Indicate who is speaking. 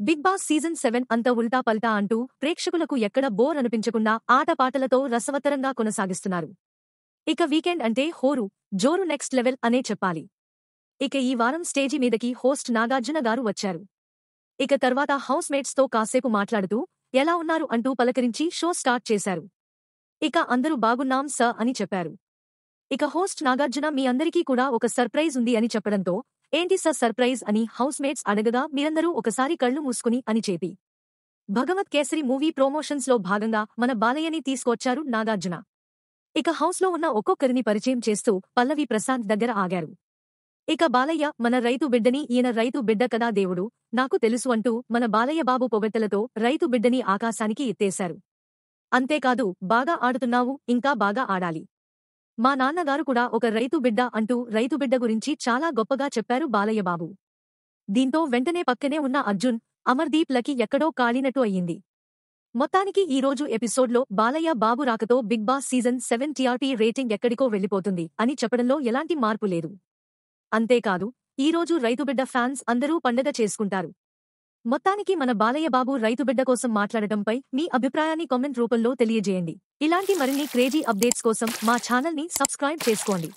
Speaker 1: Big Boss season seven అంత ఉల్టా పల్టా అంటూ ప్రేక్షకులకు ఎక్కడ బోర్ అనిపించకుండా ఆటపాటలతో రసవత్తరంగా కొనసాగిస్తున్నారు. ఇక వీకెండ్ అంటే హోరు జోరు నెక్స్ట్ లెవెల్ అనే చెప్పాలి. ఇక ఈ వారం స్టేజి మీదకి హోస్ట్ నాగార్జున గారు వచ్చారు. ఇక తర్వాత హౌస్ మేట్స్తో కాసేపు మాట్లాడుతూ ఎలా ఉన్నారు అంటూ పలకరించి షో స్టార్ట్ చేశారు. ఇక అందరూ బాగున్నాం స అని చెప్పారు. ఇక హోస్ట్ నాగార్జున మీ అందరికీ కూడా ఒక సర్ప్రైజ్ ఉంది అని చెప్పడంతో ఏంటి సార్ సర్ప్రైజ్? అని హౌస్ మేట్స్ అడగగా మీరందరూ ఒకసారి కళ్ళు మూసుకుని అని చెప్పి. భగవత్ కేసరి మూవీ ప్రమోషన్స్లో భాగంగా మన బాలయ్యని తీసుకొచ్చారు నాగార్జున. ఇక హౌస్లో ఉన్న ఒక్కొక్కరిని పరిచయం చేస్తూ పల్లవి ప్రశాంత్ దగ్గర ఆగారు. ఇక బాలయ్య మన రైతు బిడ్డని ఈయన రైతు బిడ్డ కదా దేవుడు నాకు తెలుసు అంటూ మన బాలయ్య బాబు పొగట్టలతో రైతు బిడ్డని ఆకాశానికి ఎత్తేశారు. అంతేకాదు బాగా ఆడుతున్నావు ఇంకా బాగా ఆడాలి. మా నాన్నగారు కూడా ఒక రైతు బిడ్డ అంటూ రైతు బిడ్డ గురించి చాలా గొప్పగా చెప్పారు బాలయ్యబాబు. దీంతో వెంటనే పక్కనే ఉన్న అర్జున్ అమర్దీప్ లకి ఎక్కడో కాలినట్టు అయ్యింది. మొత్తానికి ఈ రోజు ఎపిసోడ్లో బాలయ్య బాబు రాకతో Bigg Boss season seven TRP rating ఎక్కడికో వెళ్ళిపోతుంది అని చెప్పడంలో ఎలాంటి మార్పు లేదు. అంతేకాదు ఈ రోజు రైతుబిడ్డ ఫ్యాన్స్ అందరూ పండగ చేసుకుంటారు. మొత్తానికి మన బాలయ్య బాబు రైతుబిడ్డ కోసం మాట్లాడటంపై మీ అభిప్రాయాన్ని కామెంట్ రూపంలో తెలియజేయండి. ఇలాంటి మరిన్ని క్రేజీ అప్డేట్స్ కోసం మా ఛానల్ని సబ్స్క్రైబ్ చేసుకోండి.